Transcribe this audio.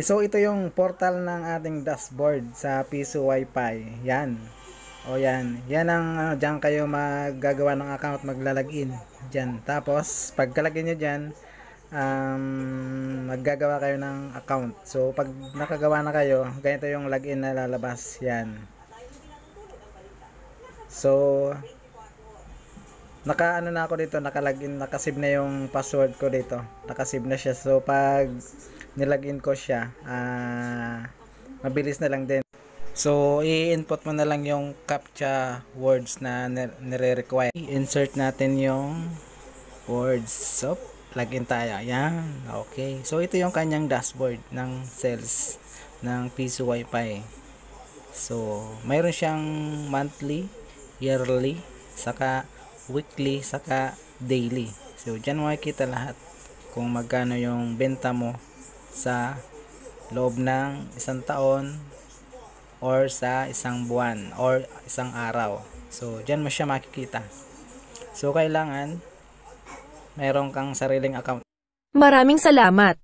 So ito yung portal ng ating dashboard sa Piso Wi-Fi. Yan. O yan. Yan ang ano, diyan kayo maggagawa ng account, maglalagin. Diyan. Tapos pagkalagin nyo diyan, um, maggagawa kayo ng account. So pag nakagawa na kayo, ganito yung login na lalabas. Yan. So naka ano na ako dito, nakalagin, nakasave na yung password ko dito. Nakasave na siya. So pag nilagin ko siya, ah mabilis na lang din. So, i-input mo na lang yung CAPTCHA words na nire- nire-require. I-insert natin yung words. So, login tayo. Ayan. Okay. So, ito yung kanyang dashboard ng sales ng Piso Wi-Fi. So, mayroon siyang monthly, yearly, saka weekly, saka daily. So, dyan makikita lahat kung magkano yung benta mo sa loob ng isang taon or sa isang buwan or isang araw. So, dyan mo siya makikita. So, kailangan mayroon kang sariling account. Maraming salamat.